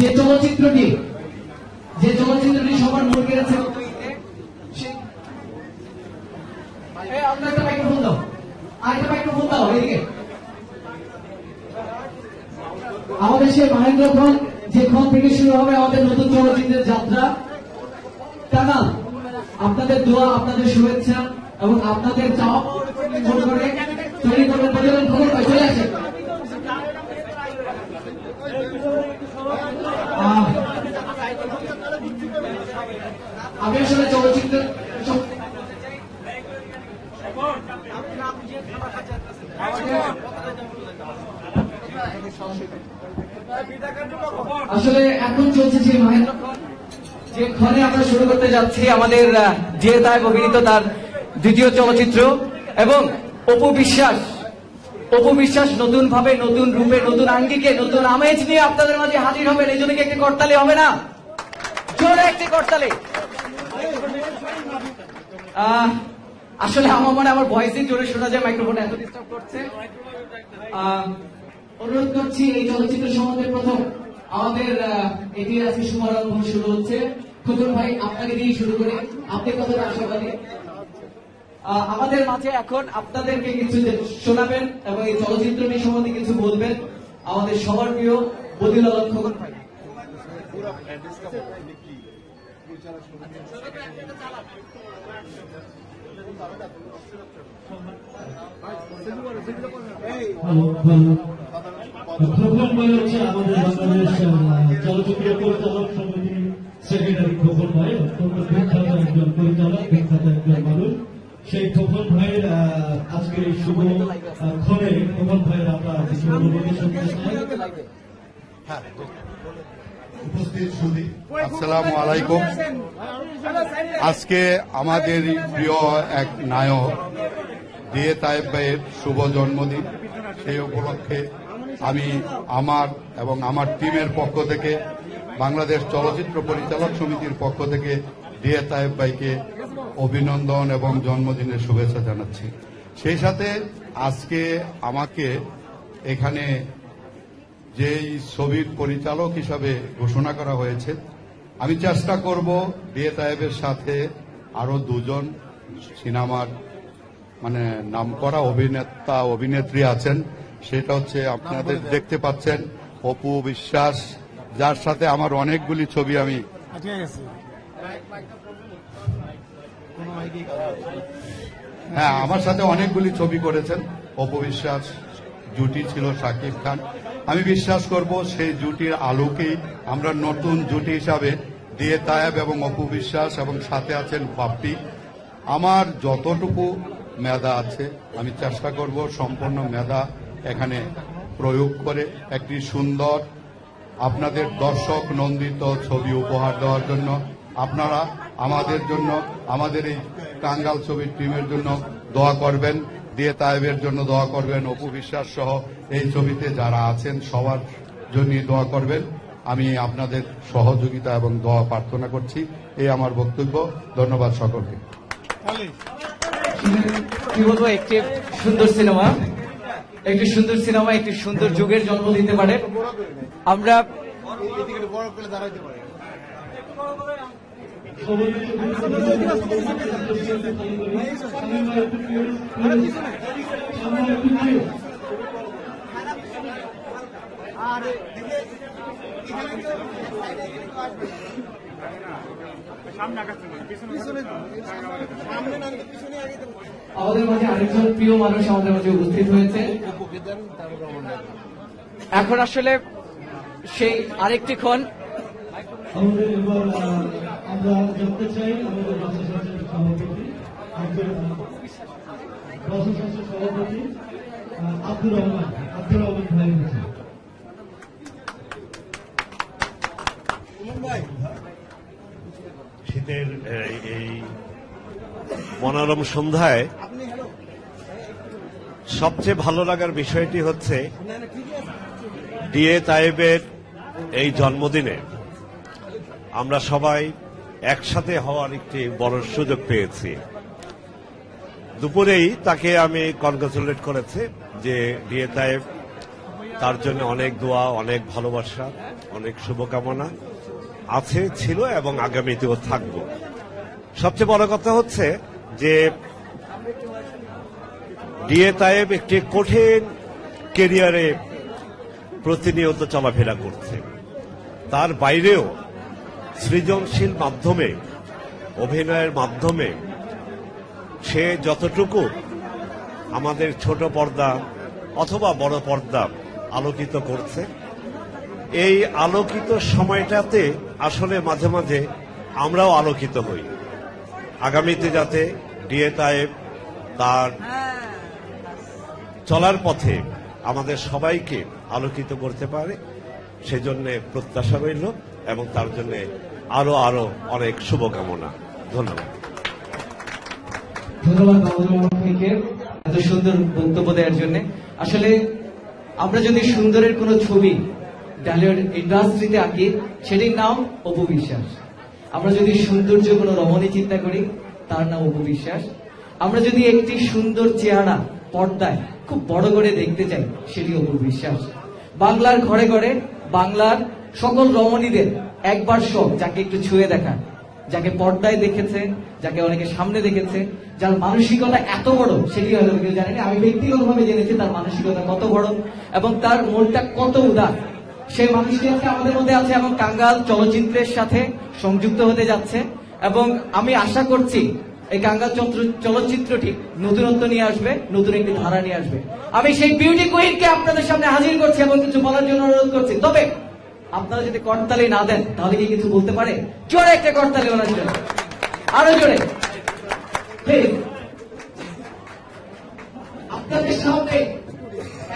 যে চলচ্চিত্রটি যে চলচ্চিত্রটি সবার মন কেড়েছে আমাদের সেই যে খন থেকে শুরু হবে আমাদের নতুন চলচ্চিত্রের যাত্রা। টানা আপনাদের দোয়া, আপনাদের শুভেচ্ছা এবং আপনাদের চাওয়া করে, তৈরি করবেন চলে আসে আমি আসলে চলচ্চিত্র আসলে এখন চলছে যে মহেন্দ্র যে ক্ষণে আমরা শুরু করতে যাচ্ছি আমাদের যে তাই অভিনীত তার দ্বিতীয় চলচ্চিত্র এবং অপু বিশ্বাস অপু বিশ্বাস নতুন ভাবে নতুন রূপে, নতুন আঙ্গিকে, নতুন আমেজ নিয়ে আপনাদের মাঝে হাজির হবেন। এই জন্য কি একটি করতালি হবে না? জোরে একটি করতালি। আসলে আমার মনে আমার ভয়েসই জোরে শোনা যায় মাইক্রোফোন এত ডিস্টার্ব করছে। অনুরোধ করছি, এই চলচ্চিত্র সম্বন্ধে প্রথম আমাদের এটি আজকে শুভারম্ভ শুরু হচ্ছে। খুকুন ভাই, আপনাকে দিয়ে শুরু করে। আপনি কতটা আশাবাদী? আমাদের মাঝে এখন আপনাদেরকে কিছু শোনাবেন এবং এই চলচ্চিত্র নিয়ে সম্বন্ধে কিছু বলবেন। আমাদের সবার প্রিয় বদিল খোকন ভাই। খোকন ভাই হচ্ছে আমাদের বাংলাদেশ চলচ্চিত্র পরিচালক সমিতি সেক্রেটারি খোকন ভাই অত্যন্ত বিখ্যাত একজন পরিচালক বিখ্যাত একজন মানুষ সেই খোকন ভাইয়ের আজকের এই শুভ ক্ষণে খোকন ভাইয়ের আমরা কিছু অনুভূতি শুনতে চাই উপস্থিত সুদী। আসসালামু আলাইকুম। আজকে আমাদের প্রিয় এক নায়ক দিয়ে তায়েব ভাইয়ের শুভ জন্মদিন। সেই উপলক্ষে আমি আমার এবং আমার টিমের পক্ষ থেকে বাংলাদেশ চলচ্চিত্র পরিচালক সমিতির পক্ষ থেকে দিয়ে তায়েব ভাইকে অভিনন্দন এবং জন্মদিনের শুভেচ্ছা জানাচ্ছি। সেই সাথে আজকে আমাকে এখানে যেই ছবির পরিচালক হিসাবে ঘোষণা করা হয়েছে আমি চেষ্টা করব বিয়ে তায়েবের সাথে আরও দুজন সিনেমার মানে নামকরা অভিনেতা অভিনেত্রী আছেন। সেটা হচ্ছে আপনাদের দেখতে পাচ্ছেন অপু বিশ্বাস যার সাথে আমার অনেকগুলি ছবি আমি হ্যাঁ আমার সাথে অনেকগুলি ছবি করেছেন। অপু বিশ্বাস জুটি ছিল শাকিব খান। আমি বিশ্বাস করব সেই জুটির আলোকেই আমরা নতুন জুটি হিসাবে দিয়ে তায়াব এবং অপু বিশ্বাস এবং সাথে আছেন বাপ্পি আমার যতটুকু মেধা আছে, আমি চেষ্টা করব সম্পূর্ণ মেধা এখানে প্রয়োগ করে একটি সুন্দর আপনাদের দর্শক নন্দিত ছবি উপহার দেওয়ার জন্য, আপনারা আমাদের জন্য, আমাদের এই টাঙ্গাল ছবির টিমের জন্য দোয়া করবেন। দিয়ে তায়েবের জন্য দোয়া করবেন। অপু বিশ্বাস সহ এই ছবিতে যারা আছেন, সবার জন্য দোয়া করবেন। আমি আপনাদের সহযোগিতা এবং দোয়া প্রার্থনা করছি। এই আমার বক্তব্য। ধন্যবাদ সকলকে। কি একটি সুন্দর সিনেমা। একটি সুন্দর সিনেমা, একটি সুন্দর যুগের জন্ম দিতে পারে। আমরা আমাদের মাঝে আরেকজন প্রিয় মানুষ আমাদের মাঝে উপস্থিত হয়েছে। এখন আসলে সেই আরেকটি ক্ষণ। আমরা জানতে চাই আমাদের বাংলাদেশের সভাপতি বাংলাদেশের সভাপতি আব্দুর রহমান আব্দুর রহমান ভাই শীতের এই এই মনোরম সন্ধ্যায় সবচেয়ে ভালো লাগার বিষয়টি হচ্ছে ডিএ তাইবের এই জন্মদিনে আমরা সবাই একসাথে হওয়ার একটি বড় সুযোগ পেয়েছি। দুপুরেই তাকে আমি কনগ্রাচুলেট করেছি যে ডিএ তাইব তার জন্য অনেক দোয়া, অনেক ভালোবাসা, অনেক শুভকামনা আছে, ছিল এবং আগামীতেও থাকব। সবচেয়ে বড় কথা হচ্ছে যে ডিএ তায়েব একটি কঠিন কেরিয়ারে প্রতিনিয়ত চলাফেরা করছে। তার বাইরেও সৃজনশীল মাধ্যমে, অভিনয়ের মাধ্যমে, সে যতটুকু আমাদের ছোট পর্দা অথবা বড় পর্দা আলোকিত করছে, এই আলোকিত সময়টাতে আসলে মাঝে মাঝে আমরাও আলোকিত হই। আগামীতে যাতে ডিএ তায়েব তার চলার পথে আমাদের সবাইকে আলোকিত করতে পারে, সেজন্য প্রত্যাশা রইল। এবং তার জন্য আরও আরও অনেক শুভকামনা। ধন্যবাদ। ধন্যবাদ এত সুন্দর বক্তব্য দেওয়ার জন্য। আসলে আমরা যদি সুন্দরের কোনো ছবি ডালিউড ইন্ডাস্ট্রিতে আঁকি, সেটির নাম অপু বিশ্বাস। আমরা যদি সৌন্দর্য কোনো রমণী চিন্তা করি, তার নাম অপু বিশ্বাস। আমরা যদি একটি সুন্দর চেহারা পর্দায় খুব বড় করে দেখতে চাই, সেটি অপু বিশ্বাস। বাংলার ঘরে ঘরে বাংলার সকল রমণীদের একবার শখ যাকে একটু ছুঁয়ে দেখা যাকে পর্দায় দেখেছে, যাকে অনেকে সামনে দেখেছে, যার মানসিকতা এত বড়, সেটি হয়তো কেউ জানেনি আমি ব্যক্তিগতভাবে জেনেছি তার মানসিকতা কত বড় এবং তার মনটা কত উদার। সেই মানুষটি আজকে আমাদের মধ্যে আছে এবং কাঙ্গাল চলচ্চিত্রের সাথে সংযুক্ত হতে যাচ্ছে এবং আমি আশা করছি এই কাঙ্গাল চলচ্চিত্রটি নতুনত্ব নিয়ে আসবে, নতুন একটি ধারা নিয়ে আসবে। আমি সেই বিউটি কুইনকে আপনাদের সামনে হাজির করছি এবং কিছু বলার জন্য অনুরোধ করছি। তবে আপনারা যদি করতালি না দেন তাহলে কি কিছু বলতে পারে? জোরে একটা করতালি ওনার জন্য। আরও জোরে। আপনাদের সামনে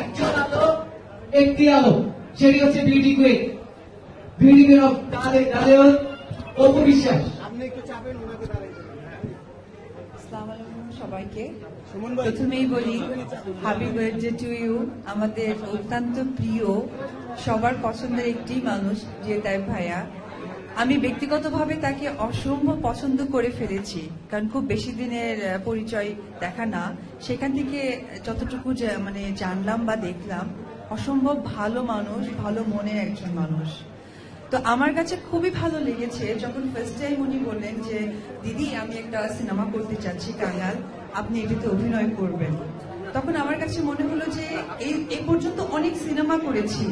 একজন আলো একটি আলো। সেটি হচ্ছে beauty queen beauty queen of ডালে ডালেওয়াল অপু বিশ্বাস। আসসালামু আলাইকুম সবাইকে। প্রথমেই বলি হ্যাপি বার্থডে টু ইউ আমাদের অত্যন্ত প্রিয় সবার পছন্দের একটি মানুষ, যে তাই ভাইয়া। আমি ব্যক্তিগতভাবে তাকে অসম্ভব পছন্দ করে ফেলেছি, কারণ খুব বেশি দিনের পরিচয় দেখা না। সেখান থেকে যতটুকু মানে জানলাম বা দেখলাম, অসম্ভব ভালো মানুষ, ভালো মনের একজন মানুষ। তো আমার কাছে খুবই ভালো লেগেছে যখন ফার্স্ট টাইম উনি বললেন যে, দিদি, আমি একটা সিনেমা করতে চাচ্ছি কাঙ্গাল, আপনি এটিতে অভিনয় করবেন। তখন আমার কাছে মনে হলো যে, এই পর্যন্ত অনেক সিনেমা করেছি।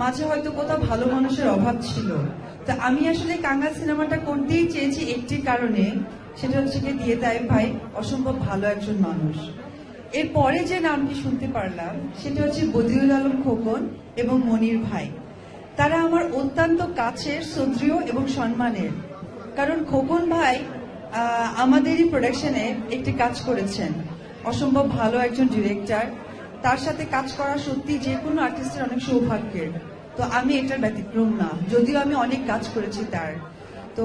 মাঝে হয়তো কোথাও ভালো মানুষের অভাব ছিল। তা আমি আসলে কাঙ্গাল সিনেমাটা করতেই চেয়েছি একটি কারণে, সেটা হচ্ছে কি দিয়ে তাই ভাই, অসম্ভব ভালো একজন মানুষ। এরপরে যে নামটি শুনতে পারলাম, সেটা হচ্ছে বদিউল আলম খোকন এবং মনির ভাই। তারা আমার অত্যন্ত কাছের, শ্রদ্ধেয় এবং সম্মানের। কারণ খোকন ভাই আমাদেরই প্রোডাকশনে একটি কাজ করেছেন। অসম্ভব ভালো একজন ডিরেক্টর তার সাথে কাজ করা সত্যি যে কোনো আর্টিস্টের অনেক সৌভাগ্যের। তো আমি এটার ব্যতিক্রম না, যদিও আমি অনেক কাজ করেছি তার। তো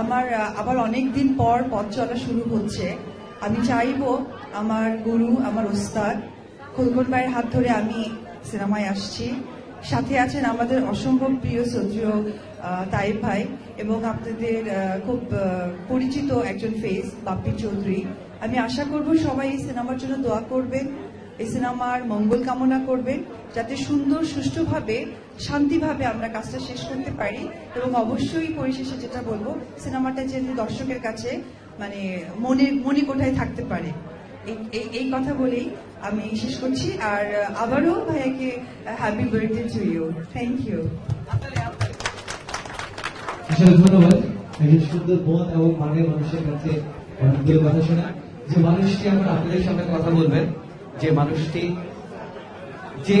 আমার আবার অনেক দিন পর পথ চলা শুরু হচ্ছে। আমি চাইব আমার গুরু, আমার ওস্তাদ খোকন ভাইয়ের হাত ধরে আমি সিনেমায় আসছি। সাথে আছেন আমাদের অসম্ভব প্রিয় শ্রদ্ধেয় তাইব ভাই এবং আপনাদের খুব পরিচিত একজন ফেস বাপ্পি চৌধুরী। আমি আশা করব সবাই এই সিনেমার জন্য দোয়া করবেন। এই সিনেমার মঙ্গল কামনা করবেন, যাতে সুন্দর, সুষ্ঠুভাবে, শান্তিভাবে আমরা কাজটা শেষ করতে পারি এবং অবশ্যই পরিশেষে যেটা বলব সিনেমাটা যেন দর্শকের কাছে মানে মনে মনে কোঠায় থাকতে পারে। এই- কথা বলেই আমি শেষ করছি। আর আবারও ভাইয়াকে happy birthday to you thank you ধন্যবাদ। এবং মানুষের কাছে যে মানুষটি আমার আপনাদের সামনে কথা বলবেন যে মানুষটি যে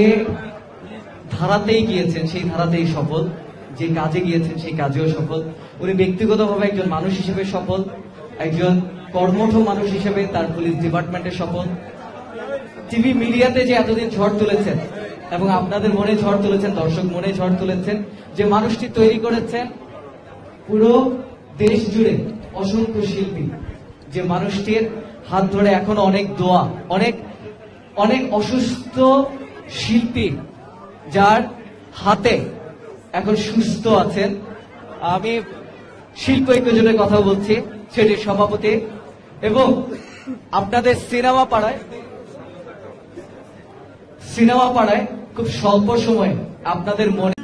ধারাতেই গিয়েছেন, সেই ধারাতেই সফল, যে কাজে গিয়েছেন, সেই কাজেও সফল। উনি ব্যক্তিগতভাবে একজন মানুষ হিসেবে সফল, একজন কর্মঠ মানুষ হিসেবে তার পুলিশ ডিপার্টমেন্টে সফল। টিভি মিডিয়াতে যে এতদিন ঝড় তুলেছেন এবং আপনাদের মনে ঝড় তুলেছেন, দর্শক মনে ঝড় তুলেছেন, যে মানুষটি তৈরি করেছেন পুরো দেশ জুড়ে অসংখ্য শিল্পী। যে মানুষটির হাত ধরে এখন অনেক দোয়া, অনেক অনেক অসুস্থ শিল্পী যার হাতে এখন সুস্থ আছেন। আমি শিল্প ঐক্যজনের কথা বলছি সেটির সভাপতি। এবং আপনাদের সিনেমা পাড়ায় সিনেমা পাড়ায় খুব স্বল্প সময়ে আপনাদের মনে